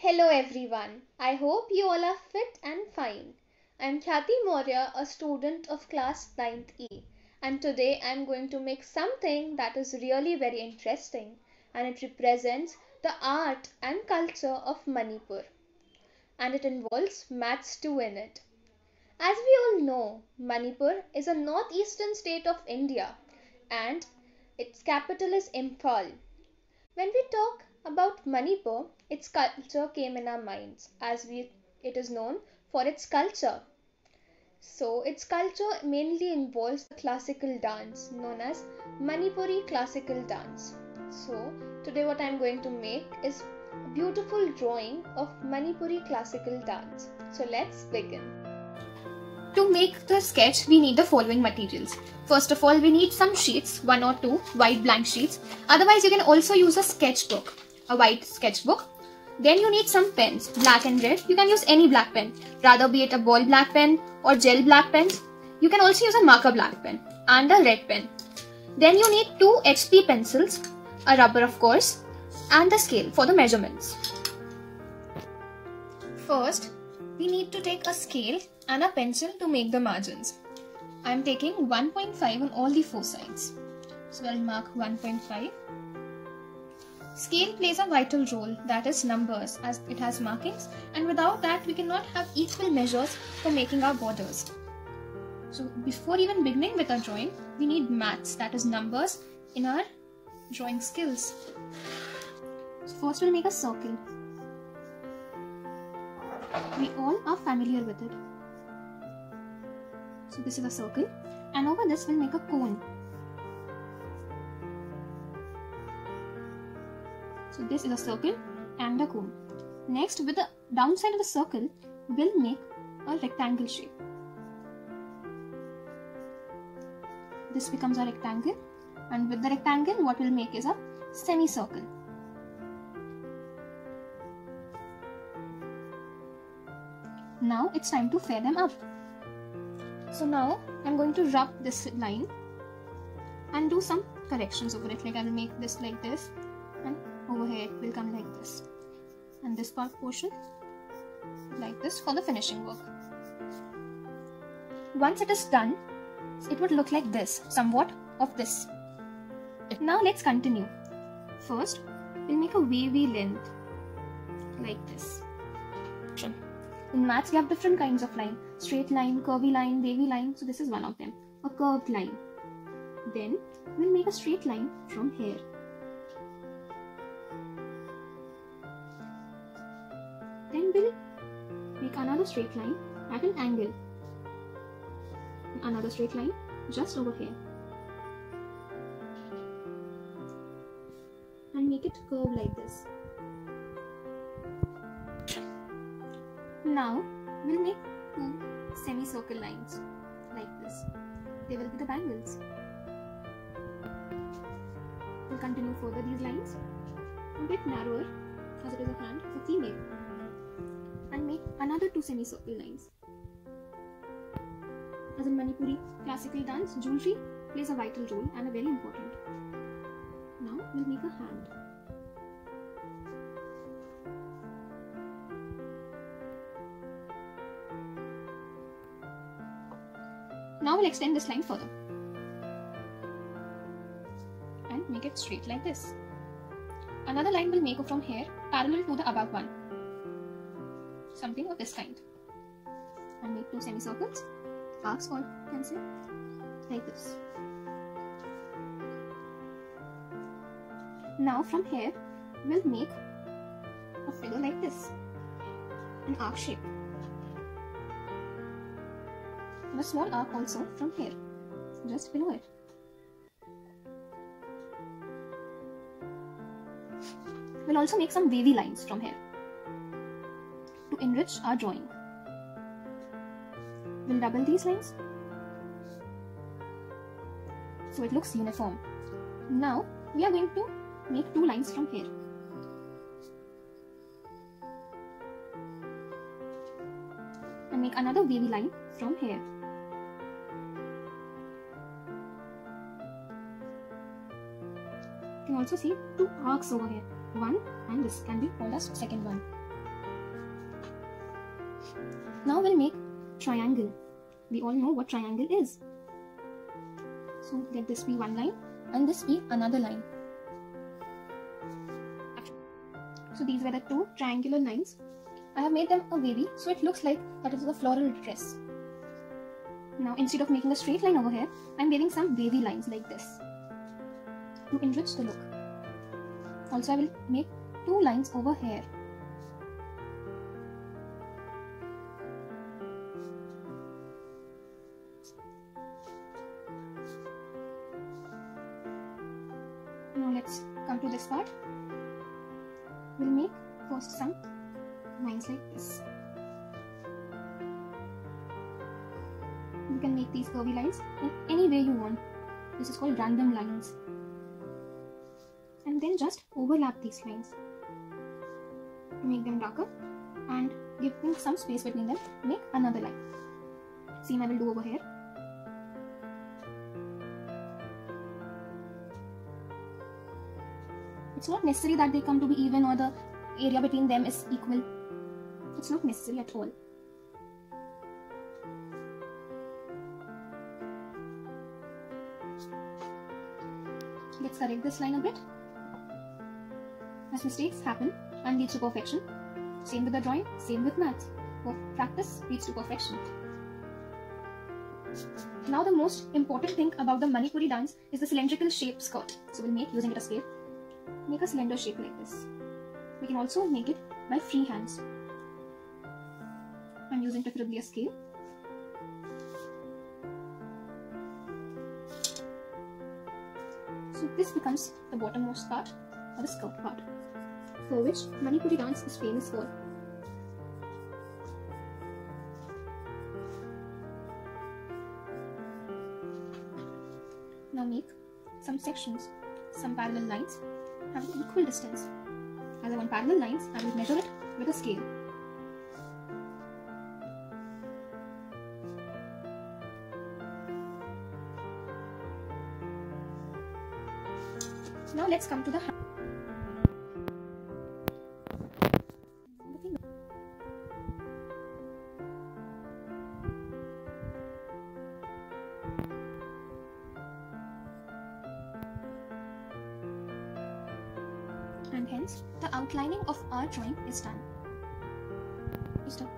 Hello everyone. I hope you all are fit and fine. I'm Khyati Mourya, a student of class 9th E, and today I'm going to make something that is really very interesting and it represents the art and culture of Manipur. And it involves maths too in it. As we all know, Manipur is a northeastern state of India and its capital is Imphal. When we talk about Manipur, its culture came in our minds as we, it is known for its culture. So, its culture mainly involves the classical dance known as Manipuri classical dance. So, today what I am going to make is a beautiful drawing of Manipuri classical dance. So, let's begin. To make the sketch, we need the following materials. First of all, we need some sheets, one or two white blank sheets. Otherwise, you can also use a sketchbook, a white sketchbook. Then you need some pens, black and red. You can use any black pen, rather be it a ball black pen or gel black pens. You can also use a marker black pen and a red pen. Then you need two HB pencils, a rubber of course, and the scale for the measurements. First, we need to take a scale and a pencil to make the margins. I am taking 1.5 on all the four sides. So I'll mark 1.5. Scale plays a vital role, that is numbers, as it has markings and without that we cannot have equal measures for making our borders. So before even beginning with our drawing, we need maths, that is numbers, in our drawing skills. So first we'll make a circle. We all are familiar with it. So this is a circle and over this we'll make a cone. So this is a circle and a cone. Next with the downside of the circle we'll make a rectangle shape. This becomes a rectangle and with the rectangle what we'll make is a semicircle. Now it's time to fair them up. So now I'm going to rub this line and do some corrections over it. Like I will make this like this over here it will come like this. And this part portion like this for the finishing work. Once it is done, it would look like this, somewhat of this. Now let's continue. First, we'll make a wavy length like this. In maths, we have different kinds of line. Straight line, curvy line, wavy line. So this is one of them. A curved line. Then we'll make a straight line from here. Make another straight line at an angle. Another straight line just over here. And make it curve like this. Now we'll make two semicircle lines like this. They will be the bangles. We'll continue further these lines a bit narrower as it is a hand a female another two semicircle lines. As in Manipuri classical dance, jewelry plays a vital role and a very important. Now we'll make a hand. Now we'll extend this line further and make it straight like this. Another line will make from here parallel to the above one. Something of this kind. And make two semicircles, arcs or can say like this. Now from here we'll make a figure like this, an arc shape. A small arc also from here, just below it. We'll also make some wavy lines from here enrich our drawing. We'll double these lines so it looks uniform. Now we are going to make two lines from here. And make another wavy line from here. You can also see two arcs over here. One and this can be called as second one. Now we'll make triangle. We all know what triangle is. So let this be one line and this be another line. So these were the two triangular lines. I have made them a wavy so it looks like that is a floral dress. Now instead of making a straight line over here, I'm waving some wavy lines like this to enrich the look. Also I will make two lines over here. This is called random lines. And then just overlap these lines make them darker and give them some space between them. Make another line. Same I will do over here. It's not necessary that they come to be even or the area between them is equal. It's not necessary at all. Correct this line a bit. As mistakes happen and leads to perfection. Same with the drawing, same with maths. Practice leads to perfection. Now the most important thing about the Manipuri dance is the cylindrical shape skirt. So we'll make using it a scale. Make a cylinder shape like this. We can also make it by free hands. I'm using preferably a scale. This becomes the bottommost part or the skirt part for which Manipuri dance is famous for. Now make some sections, some parallel lines have equal distance. As I want parallel lines, I will measure it with a scale. Let's come to the and hence the outlining of our drawing is done. Is done.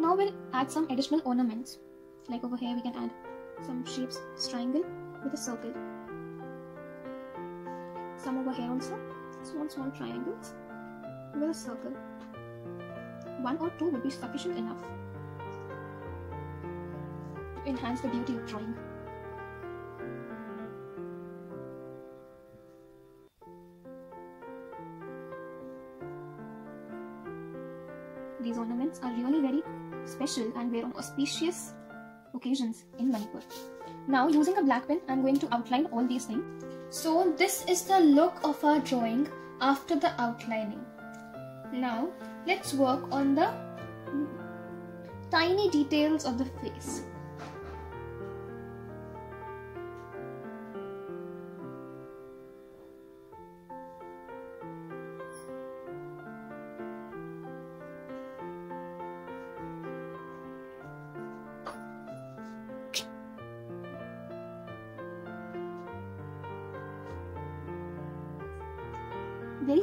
Now we'll add some additional ornaments. Like over here we can add some shapes, triangle with a circle. Some over here also, small small triangles with a circle. One or two would be sufficient enough to enhance the beauty of drawing. These ornaments are really very special and wear on auspicious occasions in Manipur. Now using a black pen, I'm going to outline all these things. So this is the look of our drawing after the outlining. Now let's work on the tiny details of the face.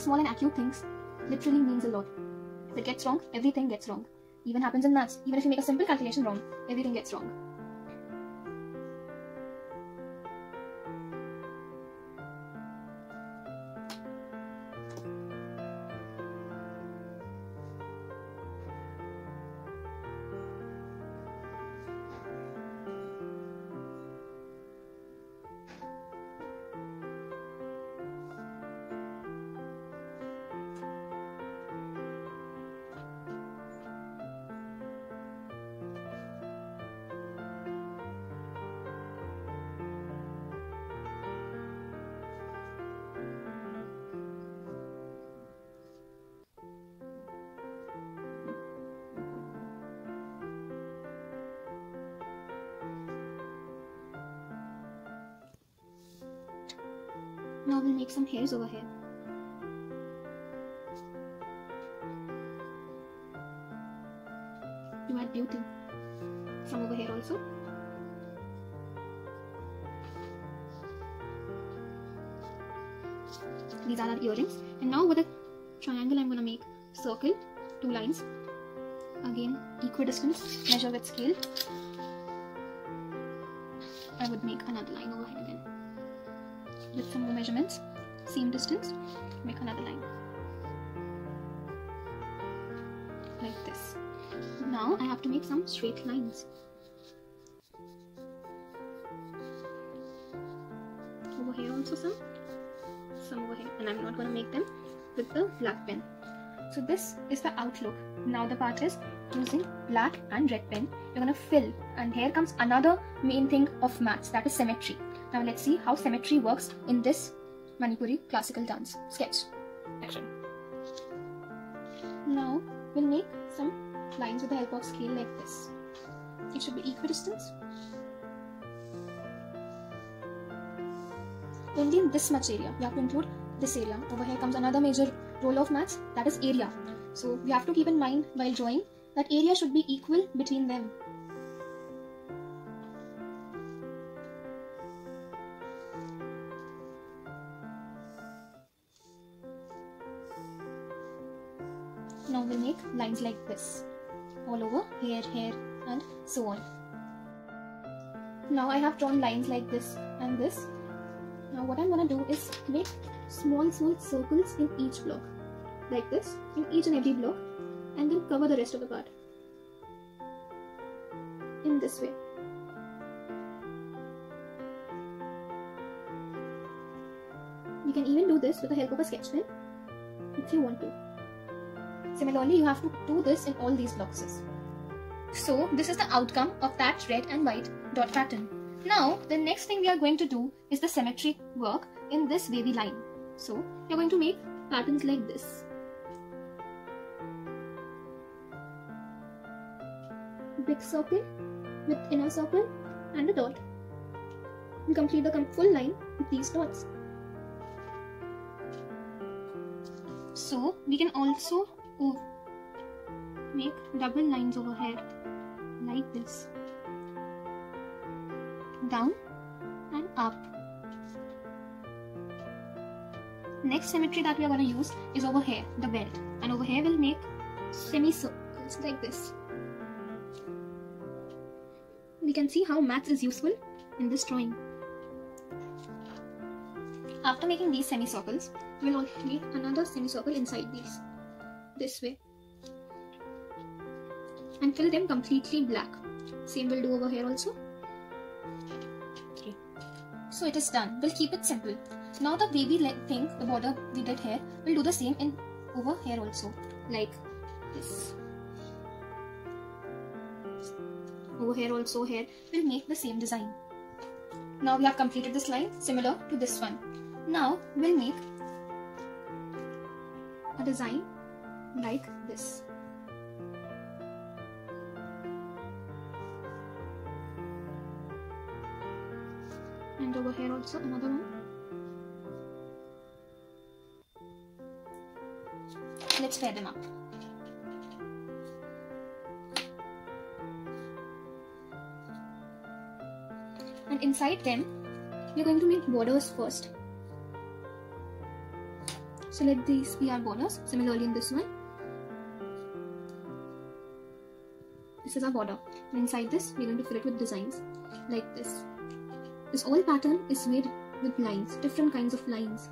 Small and acute things literally means a lot. If it gets wrong, everything gets wrong. Even happens in maths. Even if you make a simple calculation wrong, everything gets wrong. Now we'll make some hairs over here. To add beauty. Some over here also. These are our earrings. And now with a triangle I'm gonna make circle, two lines. Again, equidistance, measure with scale. I would make another line over here. With some more measurements, same distance, make another line. Like this. Now I have to make some straight lines. Over here also some, some over here. And I'm not going to make them with the black pen. So this is the outlook. Now the part is using black and red pen. You're going to fill and here comes another main thing of maths that is symmetry. Now let's see how symmetry works in this Manipuri classical dance sketch action. Now we'll make some lines with the help of scale like this. It should be equidistance. Only in this much area, you have to include this area. Over here comes another major role of maths, that is area. So we have to keep in mind while drawing that area should be equal between them. Lines like this all over here, here and so on. Now I have drawn lines like this and this. Now what I'm gonna do is make small small circles in each block like this in each and every block and then cover the rest of the part in this way. You can even do this with the help of a sketch pen if you want to. Similarly, you have to do this in all these boxes. So this is the outcome of that red and white dot pattern. Now the next thing we are going to do is the symmetry work in this wavy line. So you're going to make patterns like this. Big circle with inner circle and a dot. You complete the full line with these dots. So we can also Oh, make double lines over here. Like this. Down and up. Next symmetry that we are going to use is over here the belt. And over here we'll make semicircles like this. We can see how maths is useful in this drawing. After making these semicircles we'll make another semicircle inside these this way and fill them completely black. Same we'll do over here also. Okay. So it is done. We'll keep it simple. Now the wavy thing, the border we did here, we'll do the same in over here also. Like this. Over here also here, we'll make the same design. Now we have completed this line similar to this one. Now we'll make a design like this. And over here also another one. Let's pair them up. And inside them, we're going to make borders first. So let these be our borders. Similarly in this one. This is our border. And inside this, we're going to fill it with designs like this. This whole pattern is made with lines, different kinds of lines.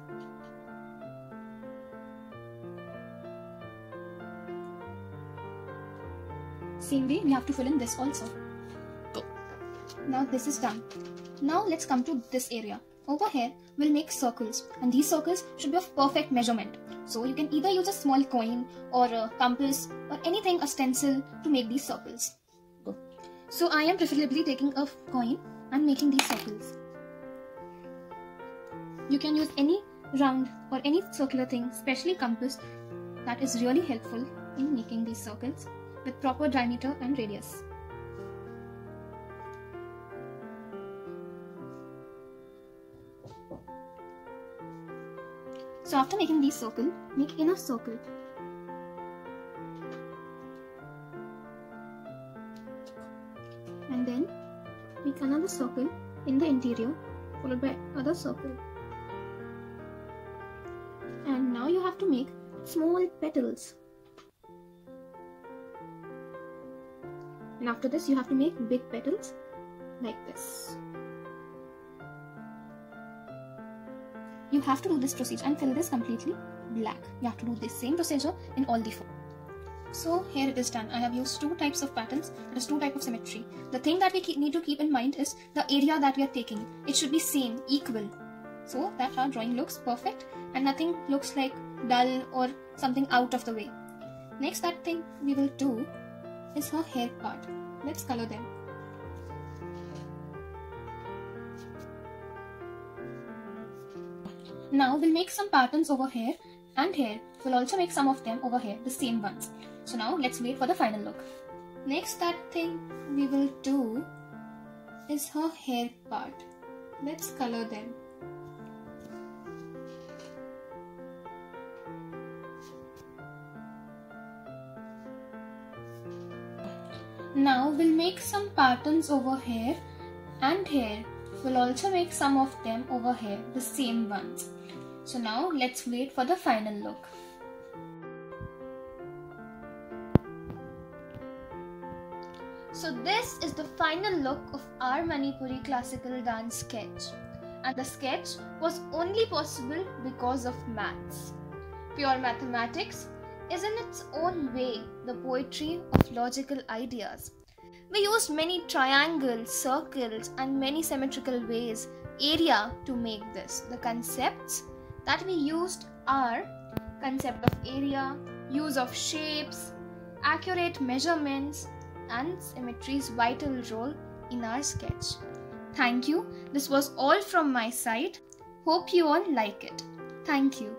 Same way, we have to fill in this also. Go. Now this is done. Now let's come to this area. Over here, we'll make circles and these circles should be of perfect measurement. So you can either use a small coin or a compass or anything, a stencil to make these circles. So I am preferably taking a coin and making these circles. You can use any round or any circular thing, especially compass, that is really helpful in making these circles with proper diameter and radius. So after making these circle, make inner circle. And then make another circle in the interior followed by other circle. And now you have to make small petals. And after this you have to make big petals like this you have to do this procedure and fill this completely black you have to do the same procedure in all the four so here it is done. I have used two types of patterns, There is two type of symmetry. The thing that we keep, need to keep in mind is the area that we are taking. It should be same, equal. So that our drawing looks perfect and nothing looks like dull or something out of the way. Next that thing we will do is her hair part. Let's color them. Now we'll make some patterns over here and here. We'll also make some of them over here, the same ones. So now let's wait for the final look. Next that thing we will do is her hair part. Let's color them. Now we'll make some patterns over here and here. We'll also make some of them over here, the same ones. So now let's wait for the final look. So this is the final look of our Manipuri classical dance sketch. And the sketch was only possible because of maths. Pure mathematics is in its own way the poetry of logical ideas. We used many triangles, circles, and many symmetrical ways, area to make this. The concepts that we used are concept of area, use of shapes, accurate measurements, and symmetry's vital role in our sketch. Thank you. This was all from my side. Hope you all like it. Thank you.